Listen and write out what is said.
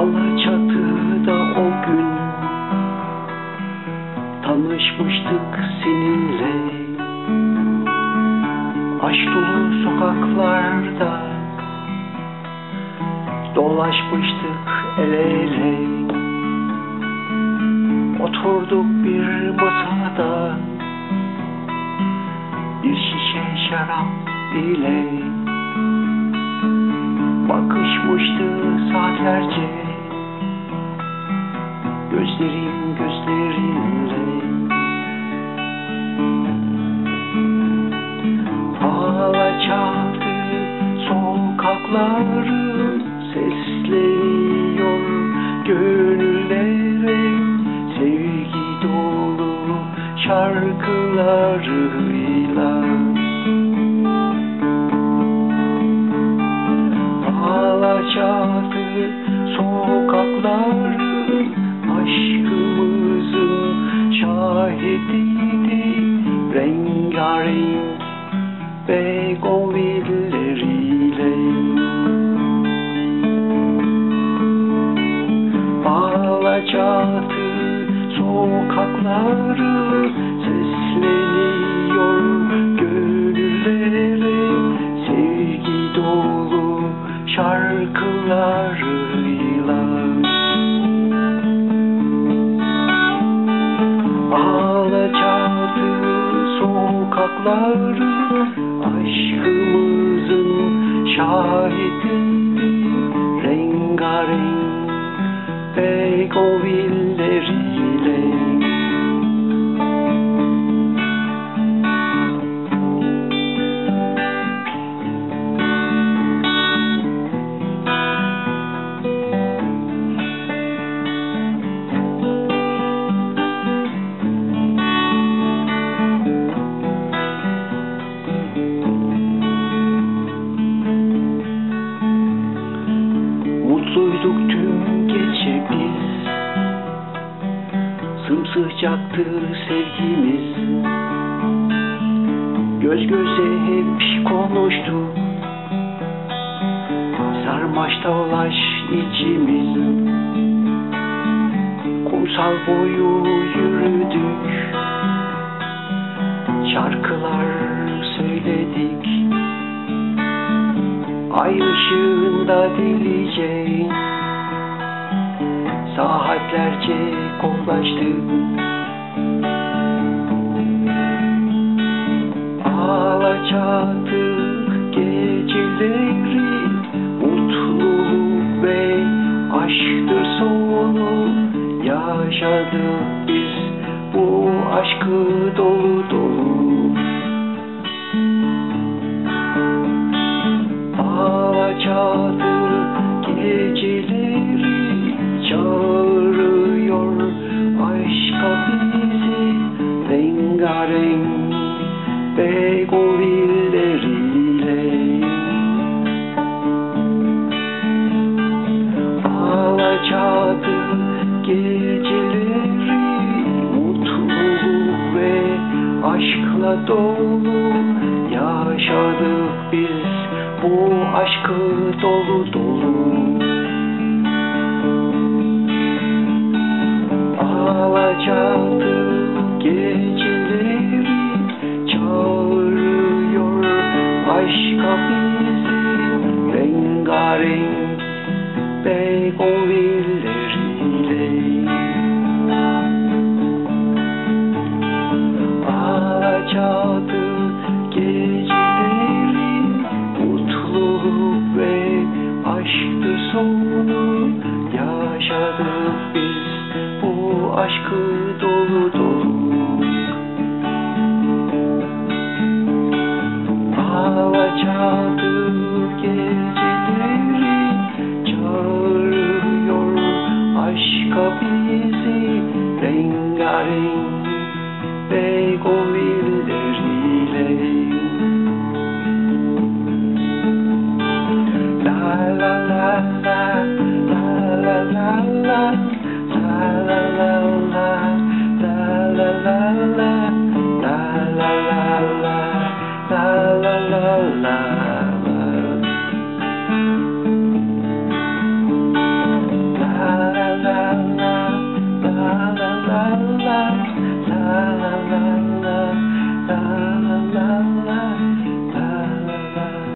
Alaçatı'da o gün Tanışmıştık seninle. Aşk dolu sokaklarda Dolaşmıştık el ele. Oturduk bir masada Bir şişe şarap ile Bakışmıştı saatlerce. Gözlerim gözlerinle Alaçatı sokakları Sesleniyor gönüllere. Sevgi dolu şarkılarıyla. Alaçatı sokakları aşkımızın şahidiydi. Rengarenk begonvilleriyle Alaçatı sokakları sesleniyor gönüllere sevgi dolu şarkılarıyla sokakları aşkımızın şahidiydi rengarenk begonvilleriyle Sımsıcaktı sevgimiz. Göz göze hep konuştuk Sarmaş dolaş içimiz. Kumsal boyu yürüdük. Şarkılar söyledik. Ay ışığında delice Saatlerce koklaştık Alaçatı geceleri Mutluluk ve aşktır sonu. Yaşadık biz. Bu aşkı dolu dolu aşkla dolu yaşadık biz. Bu aşkı dolu dolu. Alaçatı geceleri çağırıyor aşka bizi. Rengarenk begonvilleriyle